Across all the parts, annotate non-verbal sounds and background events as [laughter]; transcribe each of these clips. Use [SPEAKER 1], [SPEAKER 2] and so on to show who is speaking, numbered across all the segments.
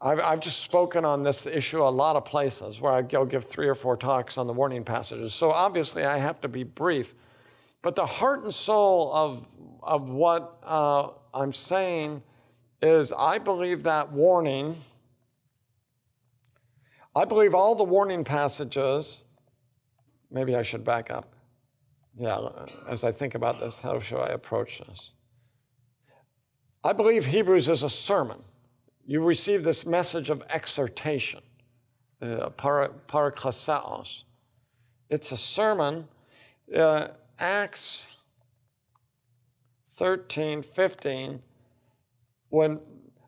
[SPEAKER 1] I've, I've just spoken on this issue a lot of places where I go give three or four talks on the warning passages. So obviously, I have to be brief. But the heart and soul of, of what uh, I'm saying is I believe that warning, I believe all the warning passages, maybe I should back up. Yeah, as I think about this, how should I approach this? I believe Hebrews is a sermon you receive this message of exhortation, uh, parakleseos. It's a sermon. Uh, Acts 13, 15, when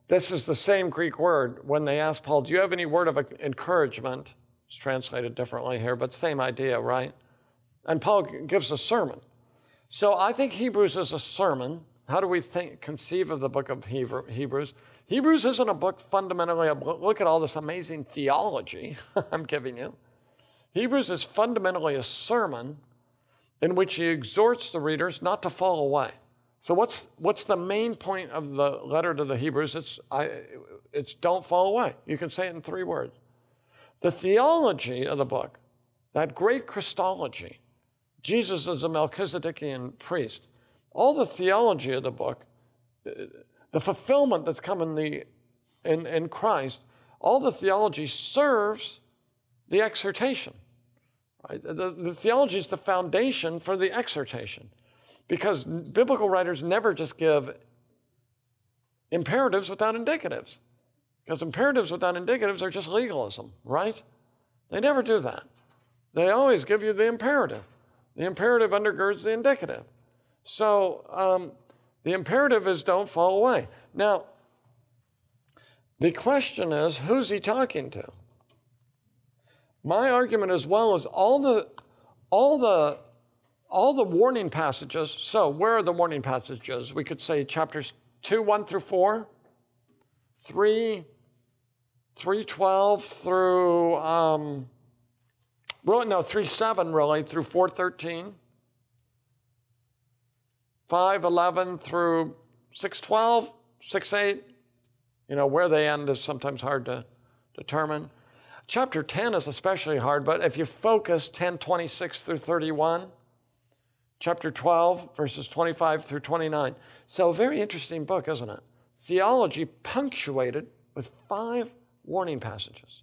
[SPEAKER 1] this is the same Greek word, when they asked Paul, Do you have any word of encouragement? It's translated differently here, but same idea, right? And Paul gives a sermon. So I think Hebrews is a sermon. How do we think, conceive of the book of Hebrews? Hebrews isn't a book fundamentally, a look at all this amazing theology [laughs] I'm giving you. Hebrews is fundamentally a sermon in which he exhorts the readers not to fall away. So, what's, what's the main point of the letter to the Hebrews? It's, I, it's don't fall away. You can say it in three words. The theology of the book, that great Christology, Jesus is a Melchizedekian priest, all the theology of the book uh, the fulfillment that's come in, the, in, in Christ, all the theology serves the exhortation. Right? The, the theology is the foundation for the exhortation because biblical writers never just give imperatives without indicatives. Because imperatives without indicatives are just legalism, right? They never do that. They always give you the imperative. The imperative undergirds the indicative. So, um, the imperative is don't fall away. Now, the question is who's he talking to? My argument as well is all the all the all the warning passages. So, where are the warning passages? We could say chapters 2, 1 through 4, 3, 312 through um, really no, 3 7 really through 413. 511 through 612, 68. You know, where they end is sometimes hard to determine. Chapter 10 is especially hard, but if you focus 10, 26 through 31, chapter 12, verses 25 through 29. So, very interesting book, isn't it? Theology punctuated with five warning passages.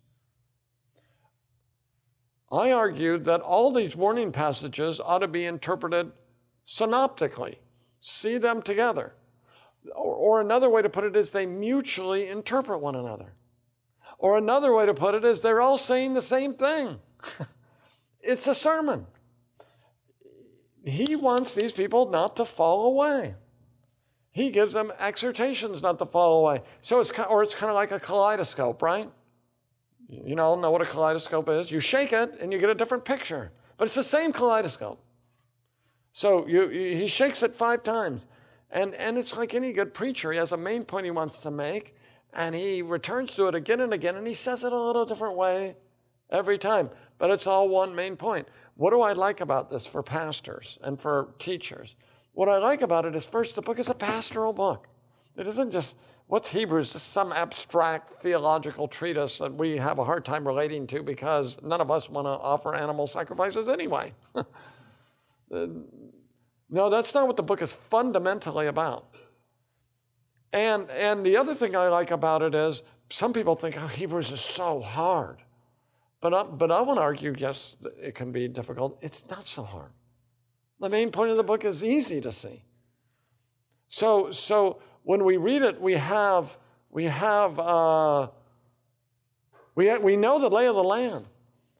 [SPEAKER 1] I argued that all these warning passages ought to be interpreted synoptically see them together. Or, or, another way to put it is they mutually interpret one another. Or another way to put it is they're all saying the same thing. [laughs] it's a sermon. He wants these people not to fall away. He gives them exhortations not to fall away. So it's or it's kind of like a kaleidoscope, right? You all know what a kaleidoscope is. You shake it and you get a different picture, but it's the same kaleidoscope. So you, you, he shakes it five times. And, and it's like any good preacher. He has a main point he wants to make, and he returns to it again and again, and he says it a little different way every time. But it's all one main point. What do I like about this for pastors and for teachers? What I like about it is first, the book is a pastoral book. It isn't just, what's Hebrews? Just some abstract theological treatise that we have a hard time relating to because none of us want to offer animal sacrifices anyway. [laughs] Uh, No, that's not what the book is fundamentally about. And, and the other thing I like about it is some people think, oh, Hebrews is so hard. But I, but I want to argue, yes, it can be difficult. It's not so hard. The main point of the book is easy to see. So, so when we read it, we have, we have, uh, we, we know the lay of the land.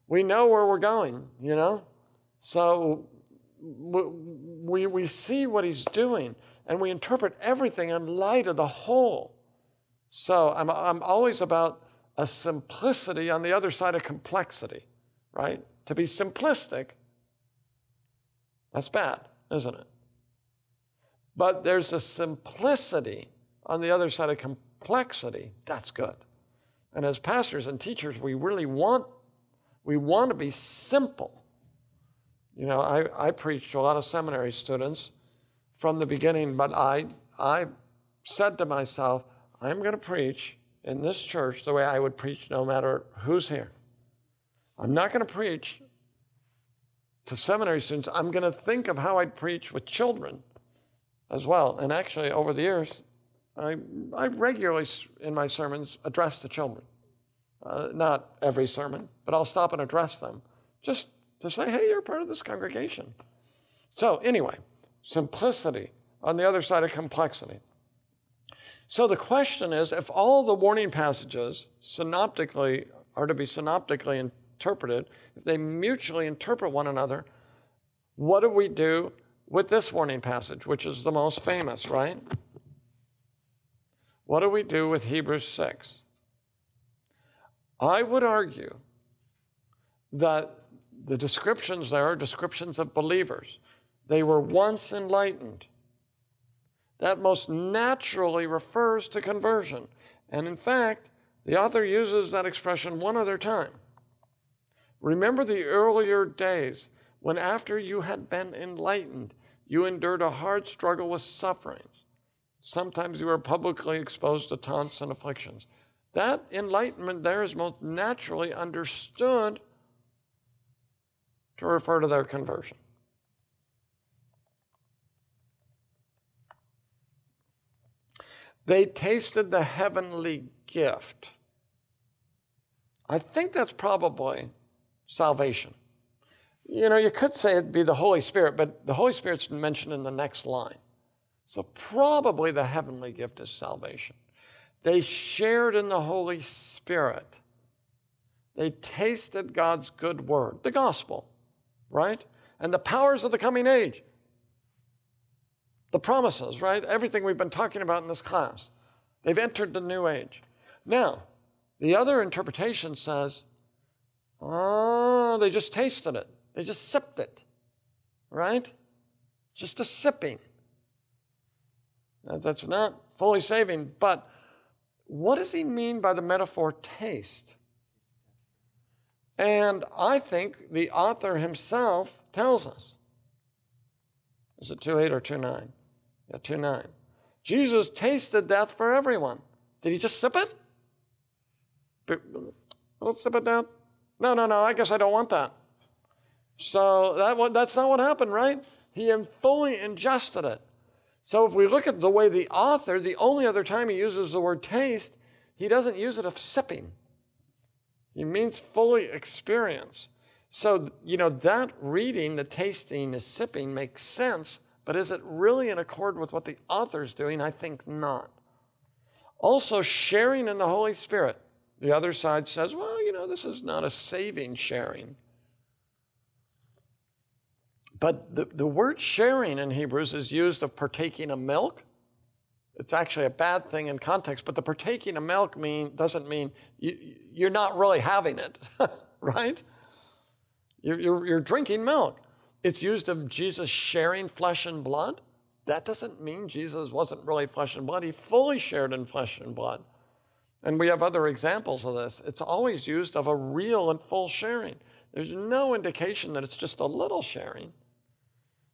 [SPEAKER 1] We know where we're going, you know? So we, we see what he's doing and we interpret everything in light of the whole. So I'm, I'm always about a simplicity on the other side of complexity, right? To be simplistic, that's bad, isn't it? But there's a simplicity on the other side of complexity, that's good. And as pastors and teachers, we really want, we want to be simple you know, I, I preached to a lot of seminary students from the beginning, but I, I said to myself, I'm going to preach in this church the way I would preach no matter who's here. I'm not going to preach to seminary students. I'm going to think of how I'd preach with children as well. And actually, over the years, I, I regularly in my sermons address the children. Uh, not every sermon, but I'll stop and address them just to say, hey, you're part of this congregation. So, anyway, simplicity on the other side of complexity. So, the question is if all the warning passages synoptically are to be synoptically interpreted, if they mutually interpret one another, what do we do with this warning passage, which is the most famous, right? What do we do with Hebrews 6? I would argue that the descriptions there are descriptions of believers. They were once enlightened. That most naturally refers to conversion. And in fact, the author uses that expression one other time. Remember the earlier days when, after you had been enlightened, you endured a hard struggle with sufferings. Sometimes you were publicly exposed to taunts and afflictions. That enlightenment there is most naturally understood to refer to their conversion. They tasted the heavenly gift. I think that's probably salvation. You know, you could say it'd be the Holy Spirit, but the Holy Spirit's mentioned in the next line. So probably the heavenly gift is salvation. They shared in the Holy Spirit. They tasted God's good word, the gospel, right? And the powers of the coming age. The promises, right? Everything we've been talking about in this class. They've entered the new age. Now, the other interpretation says, oh, they just tasted it. They just sipped it, right? Just a sipping. That's not fully saving, but what does he mean by the metaphor taste? And I think the author himself tells us. Is it 2 8 or 2 9? Yeah, 2 9. Jesus tasted death for everyone. Did he just sip it? Let's sip it down. No, no, no, I guess I don't want that. So that, that's not what happened, right? He fully ingested it. So if we look at the way the author, the only other time he uses the word taste, he doesn't use it of sipping. He means fully experience. So, you know, that reading, the tasting, the sipping makes sense, but is it really in accord with what the author's doing? I think not. Also, sharing in the Holy Spirit. The other side says, well, you know, this is not a saving sharing. But the, the word sharing in Hebrews is used of partaking of milk. It's actually a bad thing in context, but the partaking of milk mean, doesn't mean you, you're not really having it, [laughs] right? You're, you're, you're drinking milk. It's used of Jesus sharing flesh and blood. That doesn't mean Jesus wasn't really flesh and blood. He fully shared in flesh and blood. And we have other examples of this. It's always used of a real and full sharing. There's no indication that it's just a little sharing.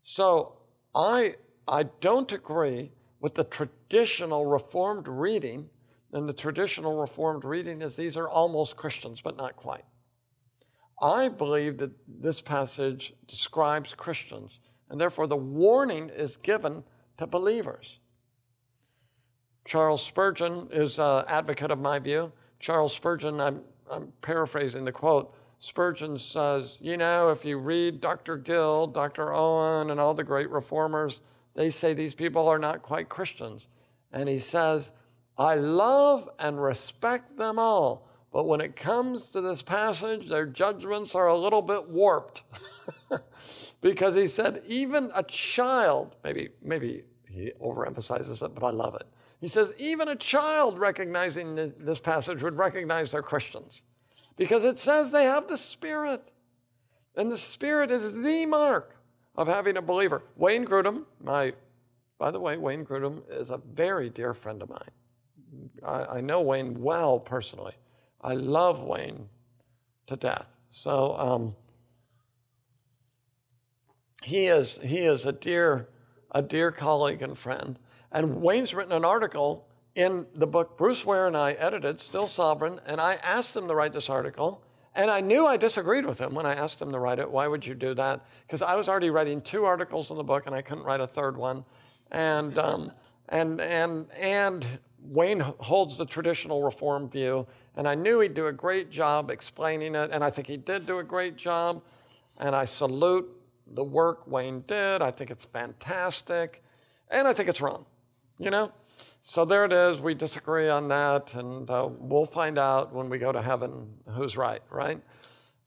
[SPEAKER 1] So I, I don't agree with the traditional Reformed reading. And the traditional Reformed reading is these are almost Christians, but not quite. I believe that this passage describes Christians, and therefore the warning is given to believers. Charles Spurgeon is an advocate of my view. Charles Spurgeon, I'm, I'm paraphrasing the quote, Spurgeon says, you know, if you read Dr. Gill, Dr. Owen, and all the great reformers, they say these people are not quite Christians. And he says, I love and respect them all, but when it comes to this passage, their judgments are a little bit warped. [laughs] because he said, even a child, maybe, maybe he overemphasizes it, but I love it. He says, even a child recognizing this passage would recognize they're Christians because it says they have the Spirit. And the Spirit is the mark of having a believer. Wayne Grudem, my, by the way, Wayne Grudem is a very dear friend of mine. I, I know Wayne well personally. I love Wayne to death. So um, he is he is a dear a dear colleague and friend. And Wayne's written an article in the book Bruce Ware and I edited, Still Sovereign, and I asked him to write this article. And I knew I disagreed with him when I asked him to write it. Why would you do that? Because I was already writing two articles in the book and I couldn't write a third one. And, um, and, and, and Wayne holds the traditional reform view. And I knew he'd do a great job explaining it. And I think he did do a great job. And I salute the work Wayne did. I think it's fantastic. And I think it's wrong, you know? So there it is. We disagree on that, and uh, we'll find out when we go to heaven who's right, right?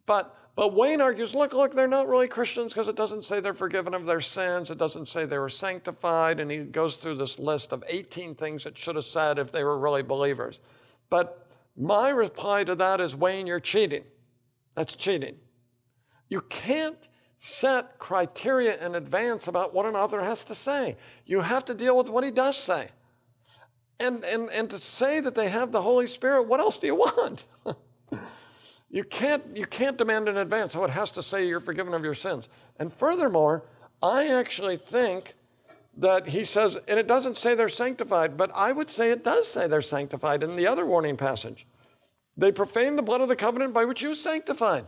[SPEAKER 1] But but Wayne argues, look, look, they're not really Christians because it doesn't say they're forgiven of their sins. It doesn't say they were sanctified, and he goes through this list of 18 things it should have said if they were really believers. But my reply to that is, Wayne, you're cheating. That's cheating. You can't set criteria in advance about what an author has to say. You have to deal with what he does say. And, and, and to say that they have the Holy Spirit, what else do you want? [laughs] you, can't, you can't demand in advance. So it has to say you're forgiven of your sins. And furthermore, I actually think that he says, and it doesn't say they're sanctified, but I would say it does say they're sanctified in the other warning passage. They profane the blood of the covenant by which you sanctified.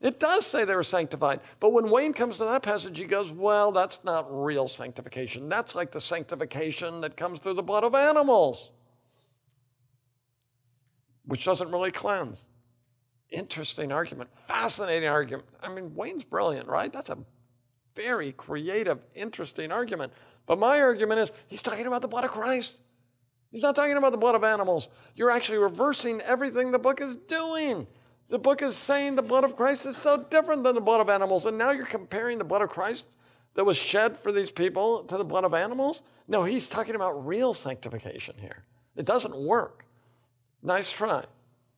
[SPEAKER 1] It does say they were sanctified. But when Wayne comes to that passage, he goes, well, that's not real sanctification. That's like the sanctification that comes through the blood of animals, which doesn't really cleanse. Interesting argument, fascinating argument. I mean, Wayne's brilliant, right? That's a very creative, interesting argument. But my argument is he's talking about the blood of Christ. He's not talking about the blood of animals. You're actually reversing everything the book is doing. The book is saying the blood of Christ is so different than the blood of animals. And now you're comparing the blood of Christ that was shed for these people to the blood of animals? No, he's talking about real sanctification here. It doesn't work. Nice try.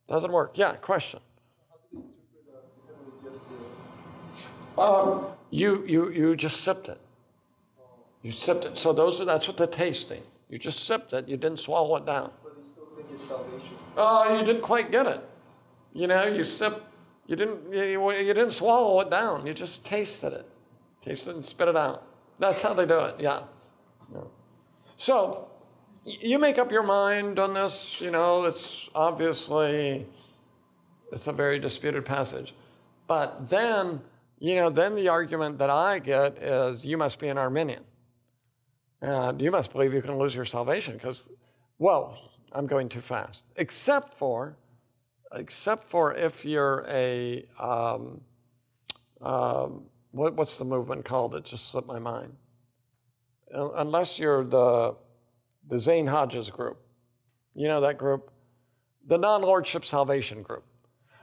[SPEAKER 1] Doesn't work. Yeah, question. Um, you, you, you just sipped it. You sipped it. So those are, that's what the tasting. You just sipped it. You didn't swallow it down.
[SPEAKER 2] But you still think it's salvation.
[SPEAKER 1] Oh, you didn't quite get it. You know, you sip, you didn't, you, you didn't swallow it down. You just tasted it. Tasted it and spit it out. That's how they do it, yeah. yeah. So, you make up your mind on this. You know, it's obviously, it's a very disputed passage. But then, you know, then the argument that I get is you must be an Arminian. And you must believe you can lose your salvation because, well, I'm going too fast. Except for except for if you're a, um, um, what, what's the movement called? It just slipped my mind. Unless you're the, the Zane Hodges group. You know that group? The non lordship salvation group.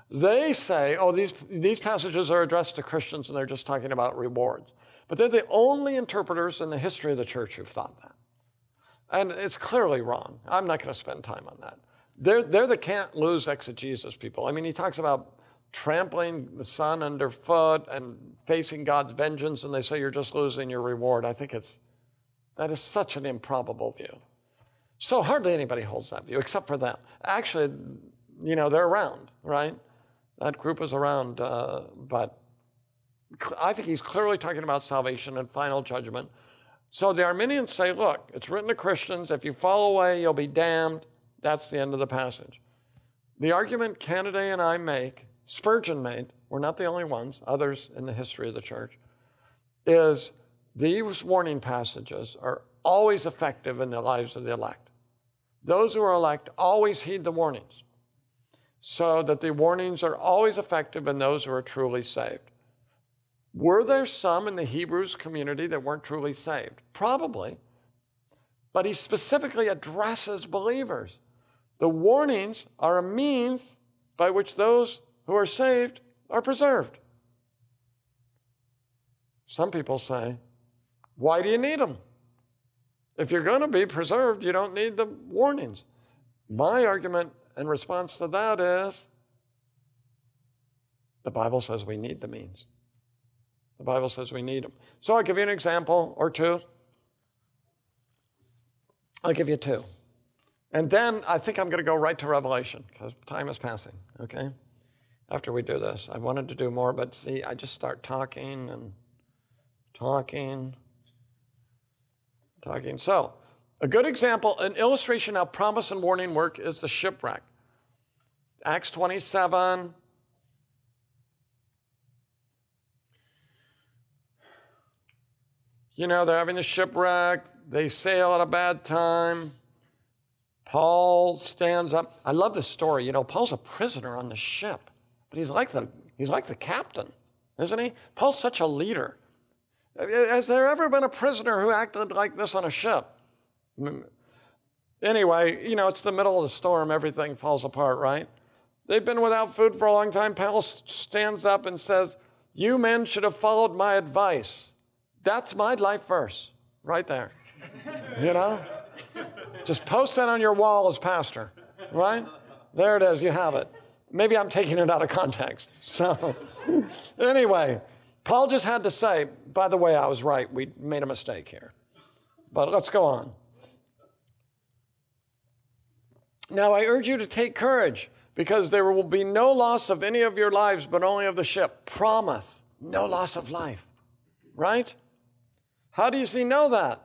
[SPEAKER 1] They say, oh, these, these passages are addressed to Christians and they're just talking about rewards. But they're the only interpreters in the history of the church who've thought that. And it's clearly wrong. I'm not going to spend time on that. They're, they're the can't lose exegesis people. I mean, he talks about trampling the son underfoot and facing God's vengeance, and they say you're just losing your reward. I think it's, that is such an improbable view. So hardly anybody holds that view except for them. Actually, you know, they're around, right? That group is around, uh, but I think he's clearly talking about salvation and final judgment. So the Arminians say, look, it's written to Christians, if you fall away, you'll be damned. That's the end of the passage. The argument Caneday and I make, Spurgeon made, we're not the only ones, others in the history of the church, is these warning passages are always effective in the lives of the elect. Those who are elect always heed the warnings, so that the warnings are always effective in those who are truly saved. Were there some in the Hebrews community that weren't truly saved? Probably. But he specifically addresses believers. The warnings are a means by which those who are saved are preserved. Some people say, why do you need them? If you're going to be preserved, you don't need the warnings. My argument in response to that is the Bible says we need the means. The Bible says we need them. So I'll give you an example or two. I'll give you two. And then I think I'm going to go right to Revelation because time is passing, okay? After we do this, I wanted to do more, but see, I just start talking and talking, talking. So, A good example, an illustration how promise and warning work is the shipwreck. Acts 27. You know, they're having the shipwreck, they sail at a bad time. Paul stands up. I love this story. You know, Paul's a prisoner on the ship, but he's like the, he's like the captain, isn't he? Paul's such a leader. Has there ever been a prisoner who acted like this on a ship? Anyway, you know, it's the middle of the storm, everything falls apart, right? They've been without food for a long time. Paul stands up and says, You men should have followed my advice. That's my life verse, right there. You know? Just post that on your wall as pastor, right? There it is, you have it. Maybe I'm taking it out of context. So, [laughs] anyway, Paul just had to say, by the way, I was right. We made a mistake here. But let's go on. Now I urge you to take courage because there will be no loss of any of your lives, but only of the ship. Promise, no loss of life. Right? How do you see know that?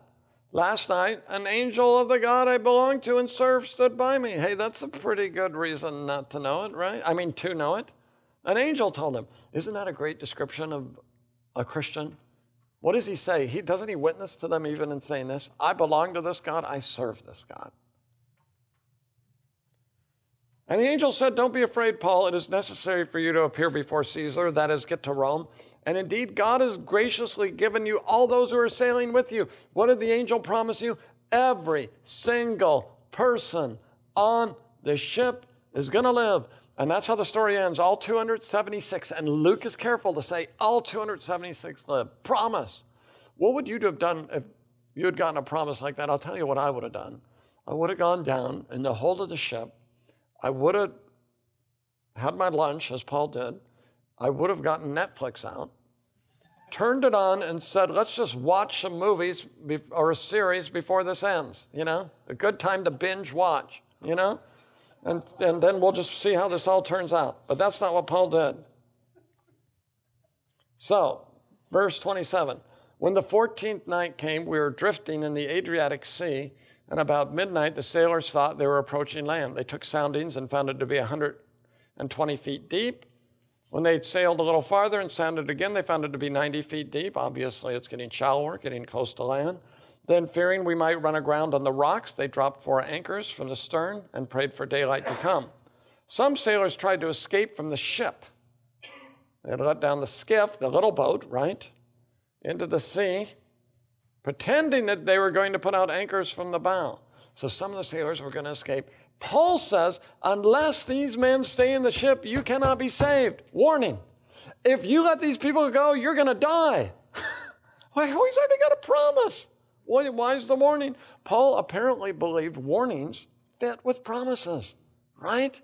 [SPEAKER 1] Last night, an angel of the God I belong to and serve stood by me. Hey, that's a pretty good reason not to know it, right? I mean, to know it. An angel told him. Isn't that a great description of a Christian? What does he say? He, doesn't he witness to them even in saying this? I belong to this God, I serve this God. And the angel said, Don't be afraid, Paul. It is necessary for you to appear before Caesar, that is, get to Rome. And indeed, God has graciously given you all those who are sailing with you. What did the angel promise you? Every single person on the ship is going to live. And that's how the story ends. All 276. And Luke is careful to say, all 276 live. Promise. What would you have done if you had gotten a promise like that? I'll tell you what I would have done. I would have gone down in the hold of the ship I would have had my lunch, as Paul did. I would have gotten Netflix out, turned it on, and said, let's just watch some movies or a series before this ends, you know? A good time to binge watch, you know? And, and then we'll just see how this all turns out. But that's not what Paul did. So, verse 27 When the 14th night came, we were drifting in the Adriatic Sea and about midnight, the sailors thought they were approaching land. They took soundings and found it to be 120 feet deep. When they'd sailed a little farther and sounded again, they found it to be 90 feet deep. Obviously, it's getting shallower, getting close to land. Then, fearing we might run aground on the rocks, they dropped four anchors from the stern and prayed for daylight to come. Some sailors tried to escape from the ship. They let down the skiff, the little boat, right, into the sea pretending that they were going to put out anchors from the bow. So some of the sailors were going to escape. Paul says, unless these men stay in the ship, you cannot be saved. Warning. If you let these people go, you're going to die. [laughs] Why, he's already got a promise. Why, why is the warning? Paul apparently believed warnings fit with promises, right?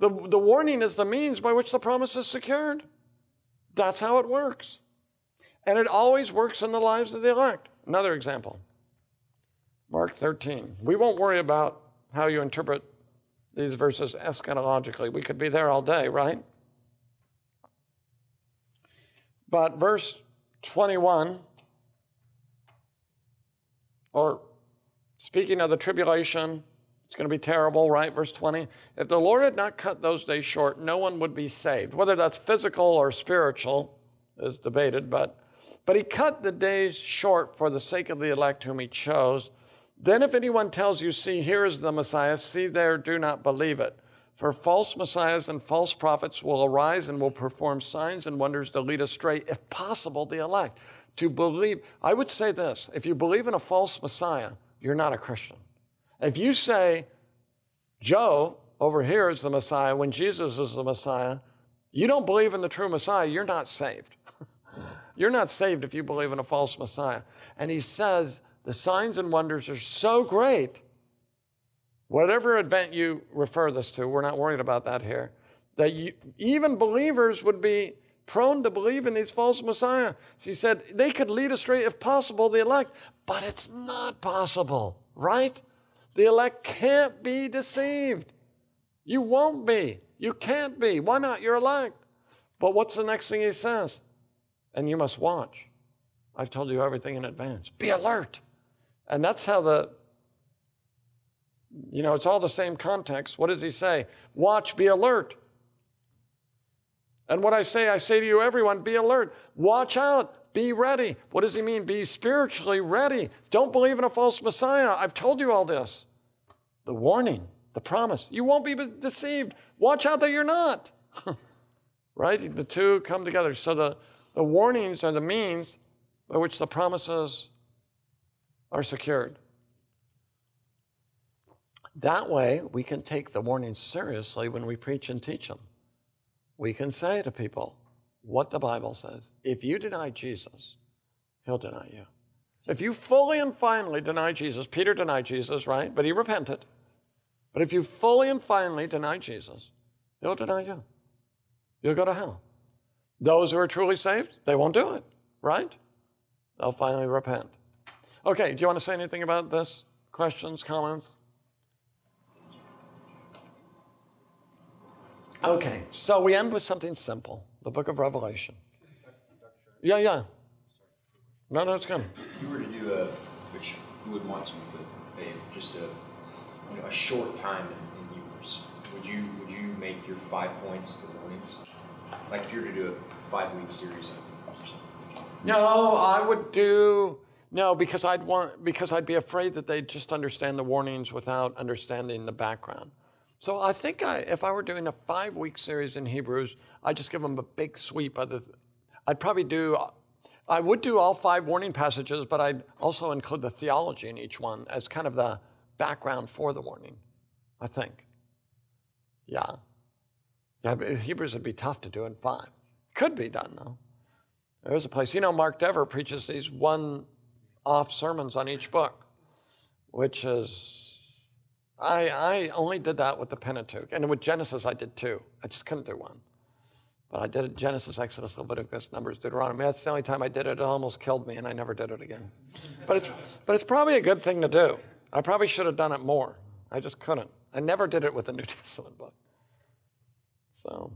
[SPEAKER 1] The, the warning is the means by which the promise is secured. That's how it works. And it always works in the lives of the elect. Another example Mark 13. We won't worry about how you interpret these verses eschatologically. We could be there all day, right? But verse 21, or speaking of the tribulation, it's going to be terrible, right? Verse 20. If the Lord had not cut those days short, no one would be saved. Whether that's physical or spiritual is debated, but but he cut the days short for the sake of the elect whom he chose. Then, if anyone tells you, See, here is the Messiah, see there, do not believe it. For false messiahs and false prophets will arise and will perform signs and wonders to lead astray, if possible, the elect. To believe, I would say this if you believe in a false messiah, you're not a Christian. If you say, Joe over here is the Messiah when Jesus is the Messiah, you don't believe in the true Messiah, you're not saved. You're not saved if you believe in a false Messiah. And he says the signs and wonders are so great, whatever event you refer this to, we're not worried about that here, that you, even believers would be prone to believe in these false messiah. She said they could lead astray, if possible, the elect, but it's not possible, right? The elect can't be deceived. You won't be. You can't be. Why not? You're elect. But what's the next thing he says? And you must watch. I've told you everything in advance. Be alert. And that's how the, you know, it's all the same context. What does he say? Watch, be alert. And what I say, I say to you, everyone, be alert. Watch out. Be ready. What does he mean? Be spiritually ready. Don't believe in a false Messiah. I've told you all this. The warning, the promise. You won't be deceived. Watch out that you're not. [laughs] right? The two come together. So the, the warnings are the means by which the promises are secured. That way, we can take the warnings seriously when we preach and teach them we can say to people what the Bible says. If you deny Jesus, he'll deny you. If you fully and finally deny Jesus, Peter denied Jesus, right? But he repented. But if you fully and finally deny Jesus, he'll deny you. You'll go to hell. Those who are truly saved, they won't do it, right? They'll finally repent. Okay, do you want to say anything about this? Questions, comments? Okay, so we end with something simple the book of Revelation. Yeah, yeah. No, no, it's good.
[SPEAKER 2] If you were to do a, which you would want to, but a, just a, you know, a short time in, in would you would you make your five points the warnings? Like if you were to do a five week series
[SPEAKER 1] No, I would do no because I'd want because I'd be afraid that they'd just understand the warnings without understanding the background. So I think I, if I were doing a five-week series in Hebrews, I'd just give them a big sweep of the. I'd probably do. I would do all five warning passages, but I'd also include the theology in each one as kind of the background for the warning. I think. Yeah. Yeah, Hebrews would be tough to do in five. Could be done though. There's a place. You know, Mark Dever preaches these one-off sermons on each book, which is I, I only did that with the Pentateuch. And with Genesis, I did two. I just couldn't do one. But I did it Genesis, Exodus, Leviticus, Numbers, Deuteronomy. That's the only time I did it. It almost killed me, and I never did it again. But it's, but it's probably a good thing to do. I probably should have done it more. I just couldn't. I never did it with the New [laughs] Testament book. So,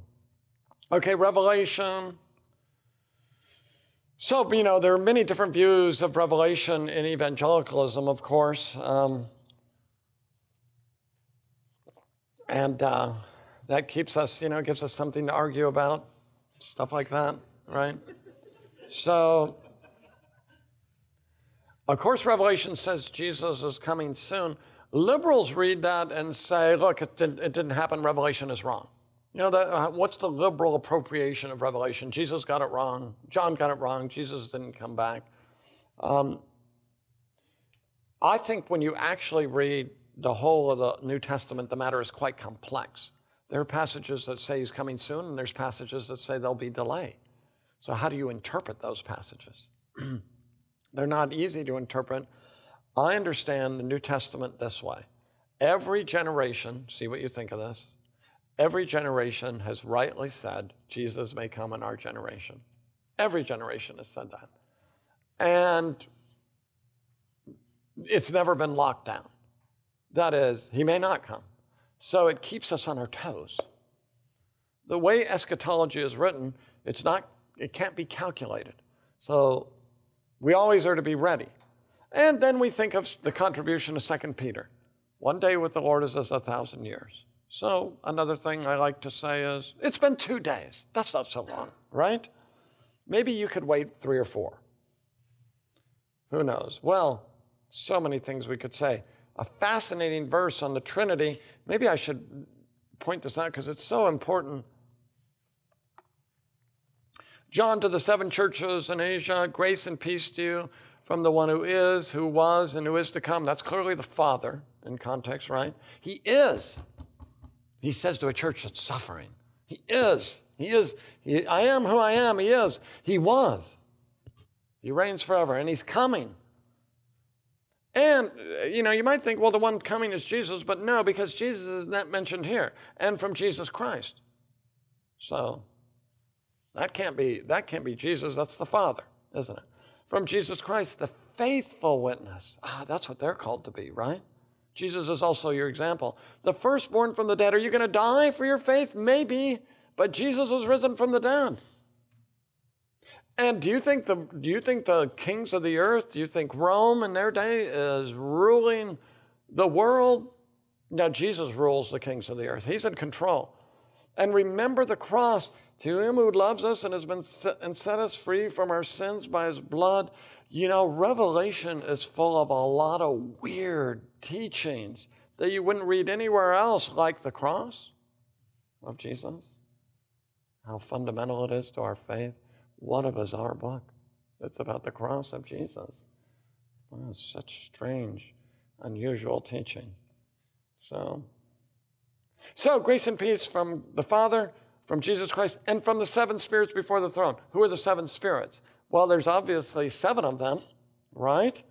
[SPEAKER 1] okay, Revelation. So, you know, there are many different views of Revelation in evangelicalism, of course. Um, And uh, that keeps us, you know, gives us something to argue about, stuff like that, right? So, of course, Revelation says Jesus is coming soon. Liberals read that and say, look, it didn't, it didn't happen. Revelation is wrong. You know, that, uh, what's the liberal appropriation of Revelation? Jesus got it wrong. John got it wrong. Jesus didn't come back. Um, I think when you actually read the whole of the New Testament, the matter is quite complex. There are passages that say he's coming soon, and there's passages that say there'll be delay. So, how do you interpret those passages? [clears throat] They're not easy to interpret. I understand the New Testament this way every generation, see what you think of this, every generation has rightly said, Jesus may come in our generation. Every generation has said that. And it's never been locked down. That is, he may not come. So it keeps us on our toes. The way eschatology is written, it's not, it can't be calculated. So we always are to be ready. And then we think of the contribution of 2 Peter. One day with the Lord is as a thousand years. So another thing I like to say is, it's been two days. That's not so long, right? Maybe you could wait three or four. Who knows? Well, so many things we could say a fascinating verse on the Trinity. Maybe I should point this out because it's so important. John to the seven churches in Asia, grace and peace to you from the one who is, who was, and who is to come. That's clearly the Father in context, right? He is. He says to a church that's suffering, He is. He is. He, I am who I am. He is. He was. He reigns forever, and He's coming. And, you know, you might think, well, the one coming is Jesus, but no, because Jesus is not mentioned here, and from Jesus Christ. So that can't be that can't be Jesus, that's the Father, isn't it? From Jesus Christ, the faithful witness. Ah, that's what they're called to be, right? Jesus is also your example. The firstborn from the dead. Are you going to die for your faith? Maybe, but Jesus was risen from the dead. And do you think the do you think the kings of the earth, do you think Rome in their day is ruling the world? Now Jesus rules the kings of the earth. He's in control. And remember the cross. To him who loves us and has been set, and set us free from our sins by his blood. You know, Revelation is full of a lot of weird teachings that you wouldn't read anywhere else, like the cross of Jesus. How fundamental it is to our faith. What a bizarre book. It's about the cross of Jesus. Wow, such strange, unusual teaching. So, so, grace and peace from the Father, from Jesus Christ, and from the seven spirits before the throne. Who are the seven spirits? Well, there's obviously seven of them, right?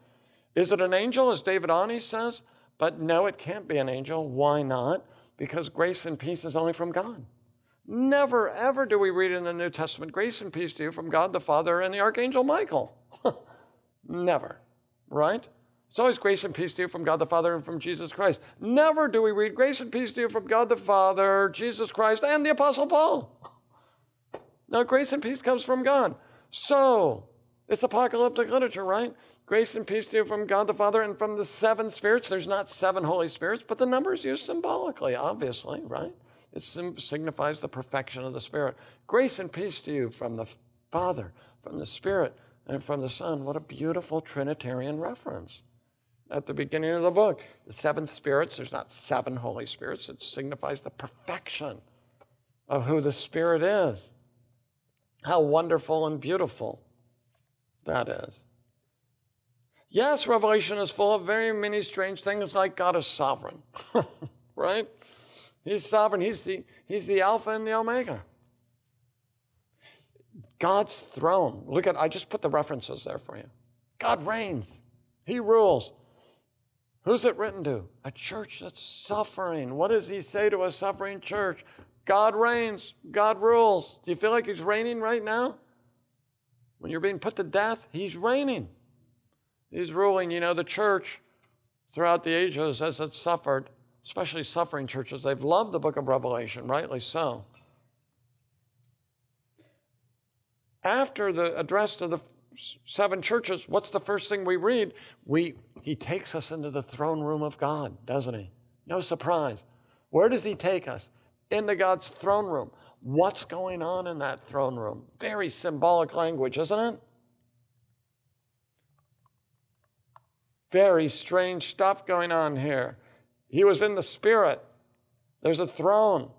[SPEAKER 1] Is it an angel, as David Aune says? But no, it can't be an angel. Why not? Because grace and peace is only from God. Never, ever do we read in the New Testament, grace and peace to you from God the Father and the Archangel Michael. [laughs] Never, right? It's always grace and peace to you from God the Father and from Jesus Christ. Never do we read grace and peace to you from God the Father, Jesus Christ, and the Apostle Paul. Now, grace and peace comes from God. So, it's apocalyptic literature, right? Grace and peace to you from God the Father and from the seven spirits. There's not seven Holy Spirits, but the number is used symbolically, obviously, right? It signifies the perfection of the Spirit. Grace and peace to you from the Father, from the Spirit, and from the Son. What a beautiful Trinitarian reference at the beginning of the book. The seven spirits, there's not seven Holy Spirits, it signifies the perfection of who the Spirit is. How wonderful and beautiful that is. Yes, Revelation is full of very many strange things like God is sovereign, [laughs] right? He's sovereign. He's the, he's the Alpha and the Omega. God's throne. Look at, I just put the references there for you. God reigns, He rules. Who's it written to? A church that's suffering. What does he say to a suffering church? God reigns, God rules. Do you feel like he's reigning right now? When you're being put to death, he's reigning. He's ruling. You know, the church throughout the ages as suffered, especially suffering churches, they've loved the book of Revelation, rightly so. After the address to the seven churches, what's the first thing we read? We, he takes us into the throne room of God, doesn't he? No surprise. Where does he take us? Into God's throne room. What's going on in that throne room? Very symbolic language, isn't it? Very strange stuff going on here. He was in the spirit. There's a throne.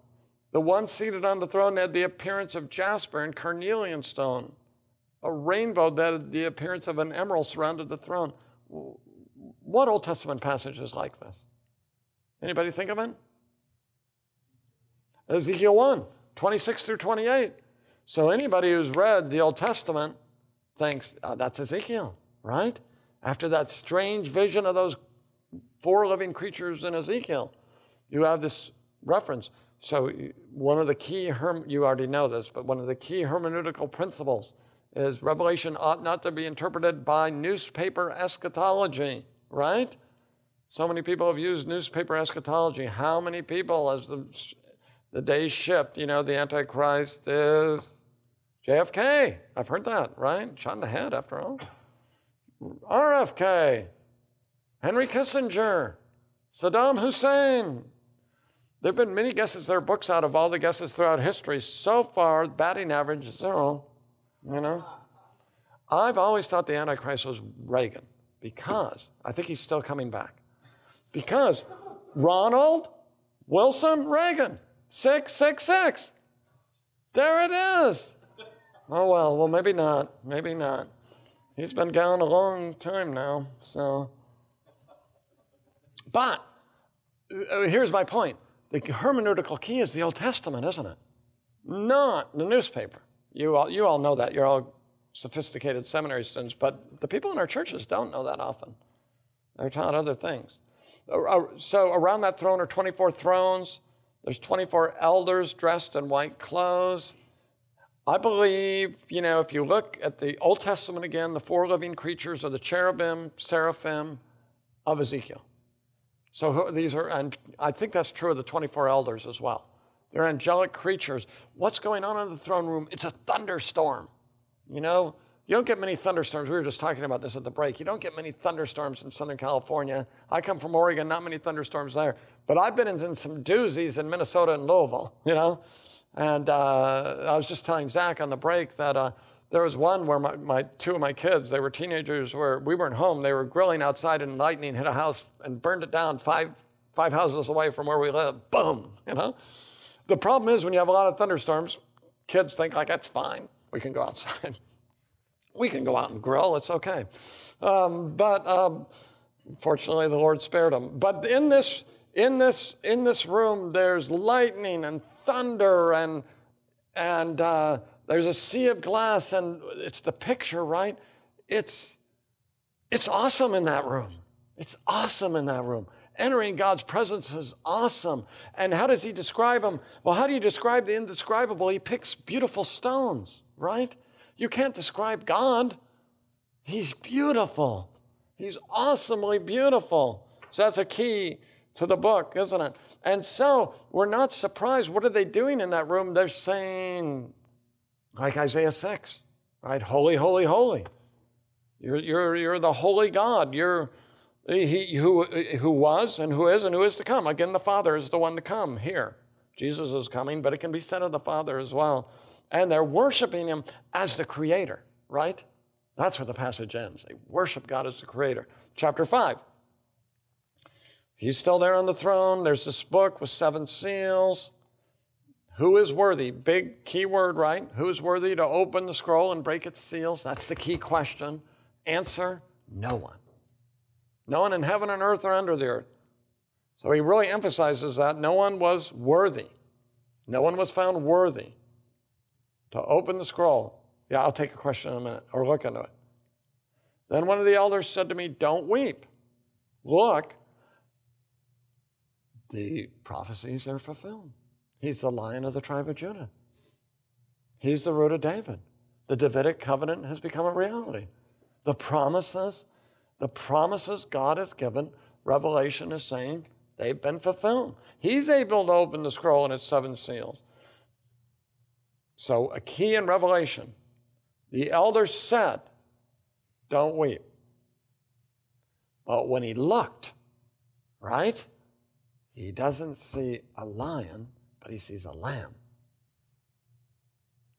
[SPEAKER 1] The one seated on the throne had the appearance of jasper and carnelian stone a rainbow that had the appearance of an emerald surrounded the throne. What Old Testament passage is like this? Anybody think of it? Ezekiel 1, 26 through 28. So anybody who's read the Old Testament thinks oh, that's Ezekiel, right? After that strange vision of those four living creatures in Ezekiel, you have this reference. So one of the key, you already know this, but one of the key hermeneutical principles is Revelation ought not to be interpreted by newspaper eschatology, right? So many people have used newspaper eschatology. How many people, as the, the days shift, you know, the Antichrist is JFK. I've heard that, right? Shot in the head, after all. RFK, Henry Kissinger, Saddam Hussein. There have been many guesses. There are books out of all the guesses throughout history. So far, batting average is zero. You know? I've always thought the Antichrist was Reagan because I think he's still coming back. Because Ronald Wilson Reagan, 666. There it is. Oh, well, well, maybe not. Maybe not. He's been gone a long time now, so. But uh, here's my point the hermeneutical key is the Old Testament, isn't it? Not the newspaper. You all, you all know that. You're all sophisticated seminary students, but the people in our churches don't know that often. They're taught other things. Uh, uh, so around that throne are 24 thrones. There's 24 elders dressed in white clothes. I believe, you know, if you look at the Old Testament again, the four living creatures are the cherubim, seraphim of Ezekiel. So these are, and I think that's true of the 24 elders as well. They're angelic creatures. What's going on in the throne room? It's a thunderstorm. You know, you don't get many thunderstorms. We were just talking about this at the break. You don't get many thunderstorms in Southern California. I come from Oregon, not many thunderstorms there. But I've been in some doozies in Minnesota and Louisville, [laughs] you know. And uh, I was just telling Zach on the break that uh, there was one where my, my, two of my kids, they were teenagers, where we weren't home. They were grilling outside and lightning hit a house and burned it down five, five houses away from where we live. Boom, you know. The problem is when you have a lot of thunderstorms, kids think like, that's fine. We can go outside. [laughs] we can go out and grill. It's okay. Um, but um, fortunately, the Lord spared them. But in this, in this, in this room, there's lightning and thunder and and uh, there's a sea of glass and it's the picture, right? It's it's awesome in that room. It's awesome in that room. Entering God's presence is awesome. And how does he describe them? Well, how do you describe the indescribable? He picks beautiful stones, right? You can't describe God. He's beautiful. He's awesomely beautiful. So that's a key to the book, isn't it? And so we're not surprised. What are they doing in that room? They're saying, like Isaiah 6, right? Holy, holy, holy. You're, you're, you're the holy God. You're he who, who was and who is and who is to come. Again, the Father is the one to come here. Jesus is coming, but it can be said of the Father as well. And they're worshiping him as the creator, right? That's where the passage ends. They worship God as the creator. Chapter 5. He's still there on the throne. There's this book with seven seals. Who is worthy? Big key word, right? Who is worthy to open the scroll and break its seals? That's the key question. Answer no one. No one in heaven and earth or under the earth. So he really emphasizes that no one was worthy. No one was found worthy to open the scroll. Yeah, I'll take a question in a minute or look into it. Then one of the elders said to me, Don't weep. Look, the prophecies are fulfilled. He's the lion of the tribe of Judah. He's the root of David. The Davidic covenant has become a reality. The promises, the promises God has given, Revelation is saying they've been fulfilled. He's able to open the scroll and its seven seals. So, a key in Revelation the elders said, Don't weep. But when he looked, right? He doesn't see a lion, but he sees a lamb.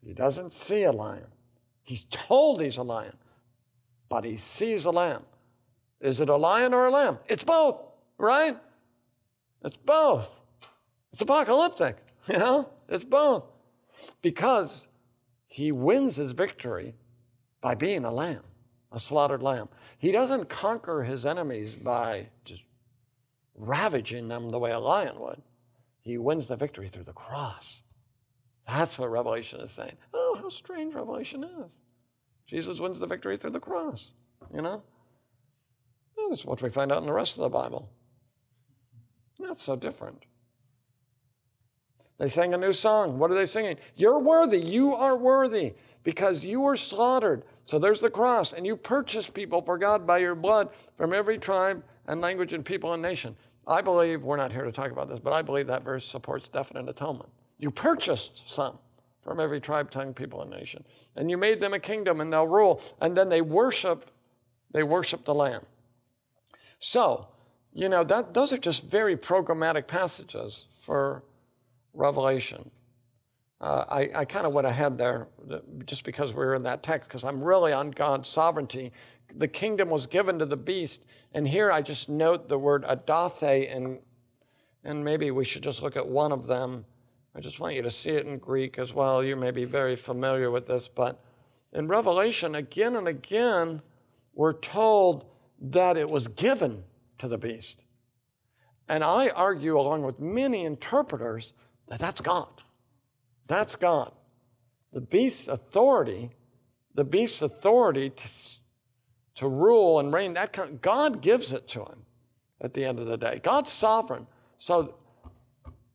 [SPEAKER 1] He doesn't see a lion. He's told he's a lion, but he sees a lamb. Is it a lion or a lamb? It's both, right? It's both. It's apocalyptic, [laughs] you know? It's both. Because he wins his victory by being a lamb, a slaughtered lamb. He doesn't conquer his enemies by just ravaging them the way a lion would. He wins the victory through the cross. That's what Revelation is saying. Oh, how strange Revelation is. Jesus wins the victory through the cross, you know? That's what we find out in the rest of the Bible. Not so different. They sang a new song. What are they singing? You're worthy. You are worthy because you were slaughtered. So there's the cross. And you purchased people for God by your blood from every tribe and language and people and nation. I believe, we're not here to talk about this, but I believe that verse supports definite atonement. You purchased some from every tribe, tongue, people, and nation. And you made them a kingdom and they'll rule. And then they worship, they worship the Lamb. So, you know, that, those are just very programmatic passages for Revelation. Uh, I, I kind of went ahead there just because we are in that text, because I'm really on God's sovereignty. The kingdom was given to the beast. And here I just note the word edothe, and, and maybe we should just look at one of them. I just want you to see it in Greek as well. You may be very familiar with this, but in Revelation, again and again, we're told that it was given to the beast. And I argue, along with many interpreters, that that's God. That's God. The beast's authority, the beast's authority to, to rule and reign, that kind, God gives it to him at the end of the day. God's sovereign. So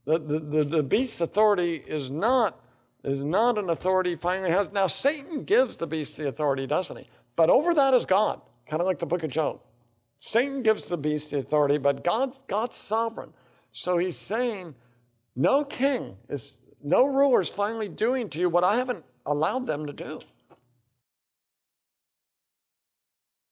[SPEAKER 1] the, the, the, the beast's authority is not, is not an authority finally has. Now, Satan gives the beast the authority, doesn't he? But over that is God, kind of like the book of Job. Satan gives the beast the authority, but God's, God's sovereign. So he's saying, no king is, no ruler is finally doing to you what I haven't allowed them to do.